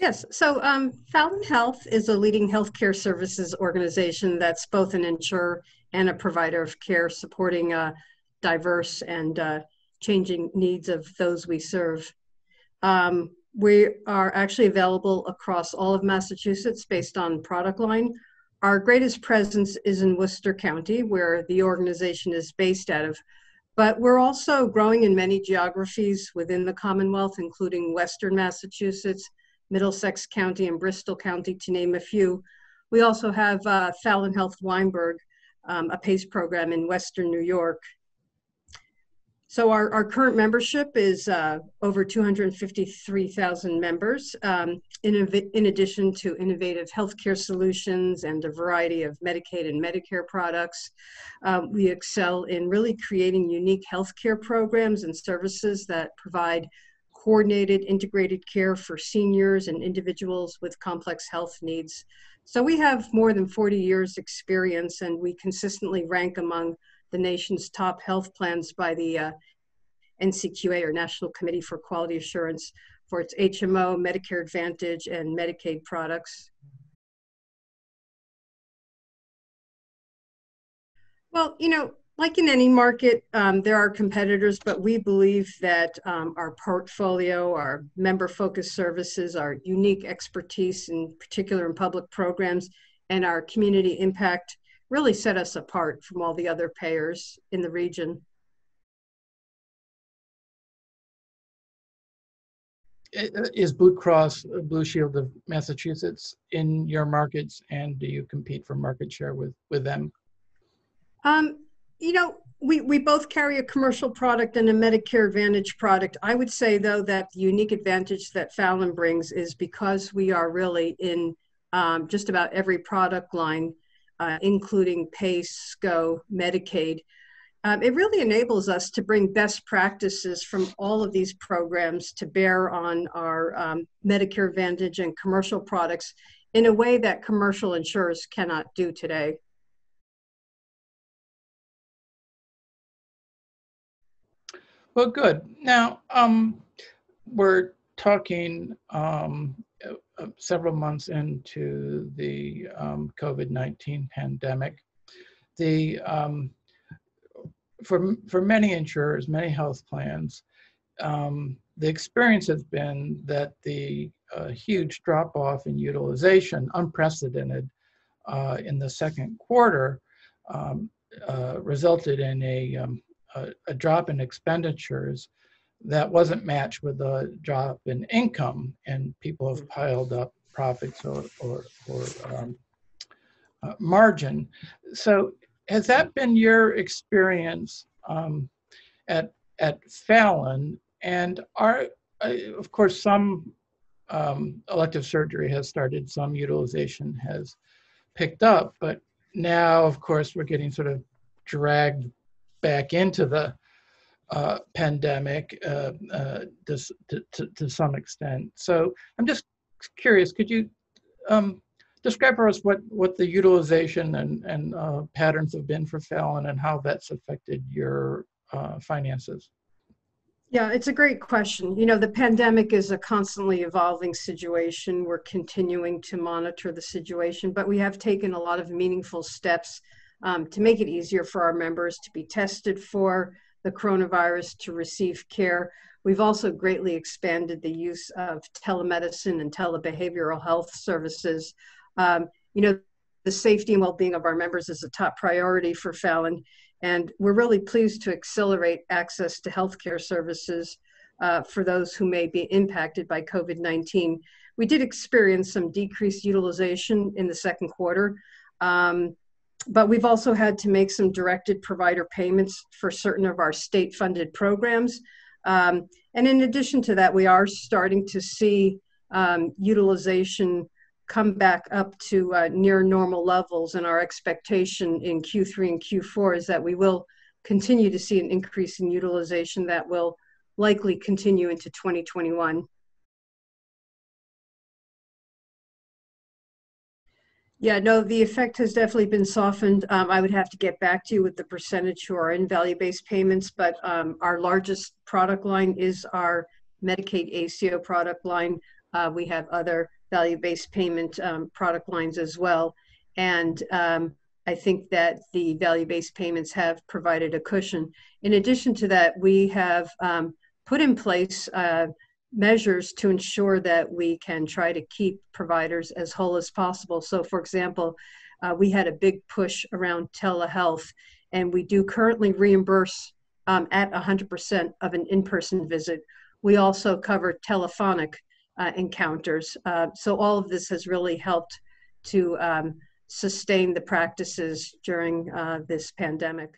Yes, so um, Fallon Health is a leading healthcare services organization that's both an insurer and a provider of care supporting uh, diverse and uh, changing needs of those we serve. Um, we are actually available across all of Massachusetts based on product line. Our greatest presence is in Worcester County, where the organization is based out of. But we're also growing in many geographies within the Commonwealth, including Western Massachusetts, Middlesex County, and Bristol County, to name a few. We also have uh, Fallon Health Weinberg, um, a PACE program in Western New York. So our, our current membership is uh, over 253,000 members, um, in, in addition to innovative healthcare solutions and a variety of Medicaid and Medicare products. Um, we excel in really creating unique healthcare programs and services that provide coordinated integrated care for seniors and individuals with complex health needs. So we have more than 40 years experience and we consistently rank among the nation's top health plans by the uh, NCQA or National Committee for Quality Assurance for its HMO, Medicare Advantage, and Medicaid products. Well, you know, like in any market, um, there are competitors, but we believe that um, our portfolio, our member focused services, our unique expertise, in particular in public programs, and our community impact really set us apart from all the other payers in the region. Is Blue Cross uh, Blue Shield of Massachusetts in your markets, and do you compete for market share with with them? Um, you know, we, we both carry a commercial product and a Medicare Advantage product. I would say, though, that the unique advantage that Fallon brings is because we are really in um, just about every product line uh, including PACE, SCO, Medicaid. Um, it really enables us to bring best practices from all of these programs to bear on our um, Medicare Advantage and commercial products in a way that commercial insurers cannot do today. Well, good. Now, um, we're talking um, uh, several months into the um, COVID-19 pandemic, the um, for for many insurers, many health plans, um, the experience has been that the uh, huge drop off in utilization, unprecedented uh, in the second quarter, um, uh, resulted in a, a, a drop in expenditures that wasn't matched with a drop in income, and people have piled up profits or or, or um, uh, margin. So, has that been your experience um, at at Fallon? And are uh, of course some um, elective surgery has started, some utilization has picked up, but now, of course, we're getting sort of dragged back into the uh, pandemic uh, uh, to, to, to, some extent. So I'm just curious, could you um, describe for us what, what the utilization and, and uh, patterns have been for Fallon and how that's affected your uh, finances? Yeah, it's a great question. You know, the pandemic is a constantly evolving situation. We're continuing to monitor the situation, but we have taken a lot of meaningful steps um, to make it easier for our members to be tested for the coronavirus to receive care. We've also greatly expanded the use of telemedicine and telebehavioral health services. Um, you know, the safety and well-being of our members is a top priority for Fallon, and we're really pleased to accelerate access to healthcare services uh, for those who may be impacted by COVID-19. We did experience some decreased utilization in the second quarter. Um, but we've also had to make some directed provider payments for certain of our state funded programs. Um, and in addition to that, we are starting to see um, utilization come back up to uh, near normal levels. And our expectation in Q3 and Q4 is that we will continue to see an increase in utilization that will likely continue into 2021. Yeah, no, the effect has definitely been softened. Um, I would have to get back to you with the percentage who are in value-based payments, but um, our largest product line is our Medicaid ACO product line. Uh, we have other value-based payment um, product lines as well. And um, I think that the value-based payments have provided a cushion. In addition to that, we have um, put in place uh, measures to ensure that we can try to keep providers as whole as possible. So, for example, uh, we had a big push around telehealth, and we do currently reimburse um, at 100% of an in person visit. We also cover telephonic uh, encounters. Uh, so, all of this has really helped to um, sustain the practices during uh, this pandemic.